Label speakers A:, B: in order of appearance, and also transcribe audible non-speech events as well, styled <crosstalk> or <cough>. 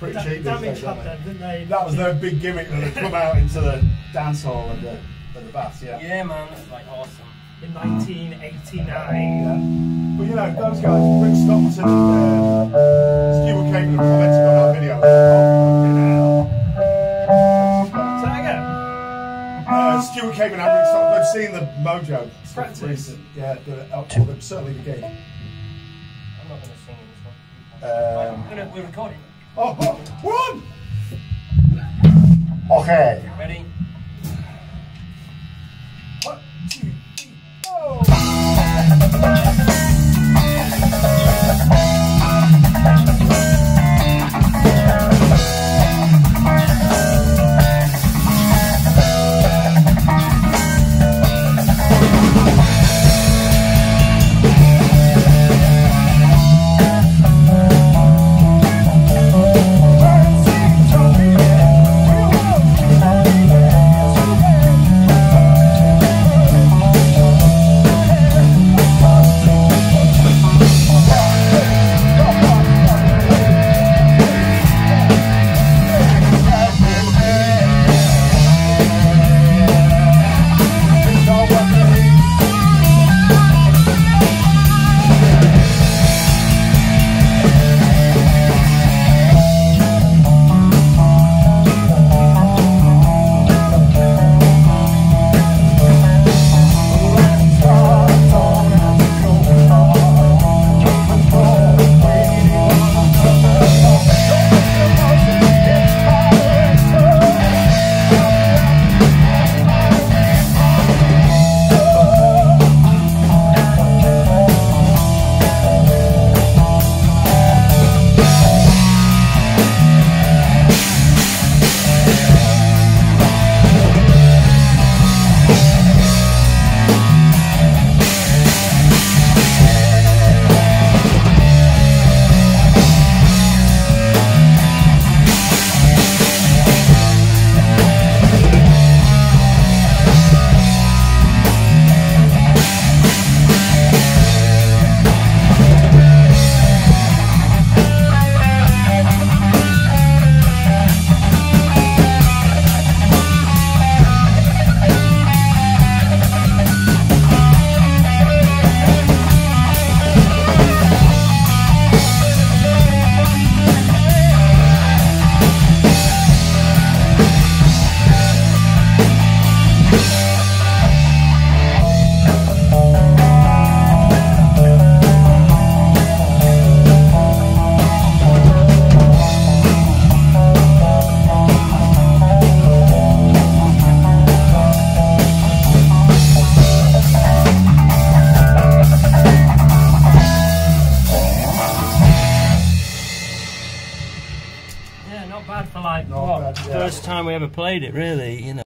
A: pretty
B: Da-
A: cheap.
B: damage
A: days,
B: had
A: aren't
B: them, didn't they?
A: That was their big gimmick that had come out into the dance hall and the, and the baths, yeah.
C: Yeah, man, that's like awesome.
B: In 1989.
A: Yeah. But you know, those guys, Rick Stockton and uh, Stuart Capeland commented on our video. Oh,
B: Say that again.
A: Uh, Stuart Capeland and Rick Stockton, they've seen the Mojo.
B: Practice.
A: recent. Yeah, the, up to them, certainly the gig.
C: I'm not going to sing this one.
A: Um,
C: Right, we're, gonna, we're recording.
A: Oh, oh, one! Okay.
C: Yeah. <laughs> not bad for like, what,
A: bad, yeah.
C: first time we ever played it, really, you know.